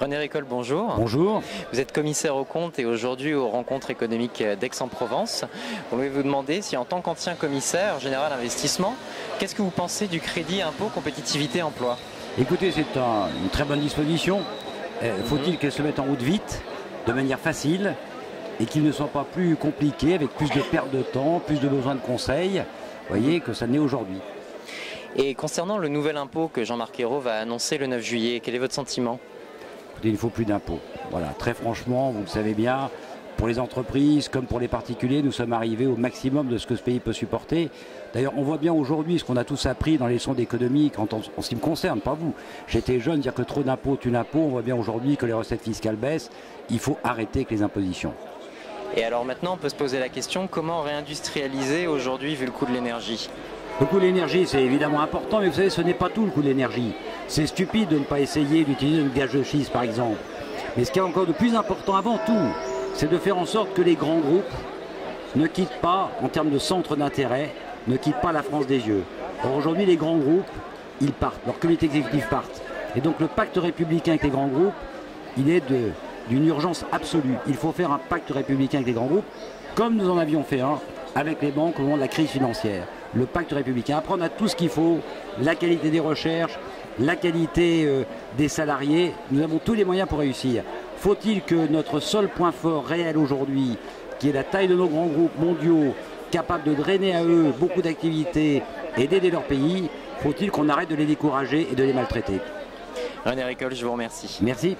René Récolle, bonjour. Bonjour. Vous êtes commissaire au compte et aujourd'hui aux rencontres économiques d'Aix-en-Provence. On voulait vous demander si en tant qu'ancien commissaire général investissement, qu'est-ce que vous pensez du crédit impôt compétitivité emploi? Écoutez, c'est une très bonne disposition. Euh, faut-il qu'elle se mette en route vite, de manière facile, et qu'il ne soit pas plus compliqué, avec plus de perte de temps, plus de besoin de conseils, voyez, que ça n'est aujourd'hui? Et concernant le nouvel impôt que Jean-Marc Ayrault va annoncer le 9 juillet, quel est votre sentiment? Il ne faut plus d'impôts. Voilà, très franchement, vous le savez bien, pour les entreprises comme pour les particuliers, nous sommes arrivés au maximum de ce que ce pays peut supporter. D'ailleurs, on voit bien aujourd'hui ce qu'on a tous appris dans les leçons d'économie en, en ce qui me concerne, pas vous. J'étais jeune, dire que trop d'impôts tue l'impôt. On voit bien aujourd'hui que les recettes fiscales baissent. Il faut arrêter avec les impositions. Et alors maintenant, on peut se poser la question, comment réindustrialiser aujourd'hui vu le coût de l'énergie? Le coût de l'énergie, c'est évidemment important, mais vous savez, ce n'est pas tout le coût de l'énergie. C'est stupide de ne pas essayer d'utiliser une gage de schiste, par exemple. Mais ce qui est encore de plus important avant tout, c'est de faire en sorte que les grands groupes ne quittent pas, en termes de centre d'intérêt, ne quittent pas la France des yeux. Or aujourd'hui, les grands groupes, ils partent, leurs comités exécutifs partent. Et donc le pacte républicain avec les grands groupes, il est d'une urgence absolue. Il faut faire un pacte républicain avec les grands groupes, comme nous en avions fait un avec les banques au moment de la crise financière le pacte républicain. Après, on a tout ce qu'il faut, la qualité des recherches, la qualité euh, des salariés. Nous avons tous les moyens pour réussir. Faut-il que notre seul point fort réel aujourd'hui, qui est la taille de nos grands groupes mondiaux, capables de drainer à eux beaucoup d'activités et d'aider leur pays, faut-il qu'on arrête de les décourager et de les maltraiter? René Ricole, je vous remercie. Merci.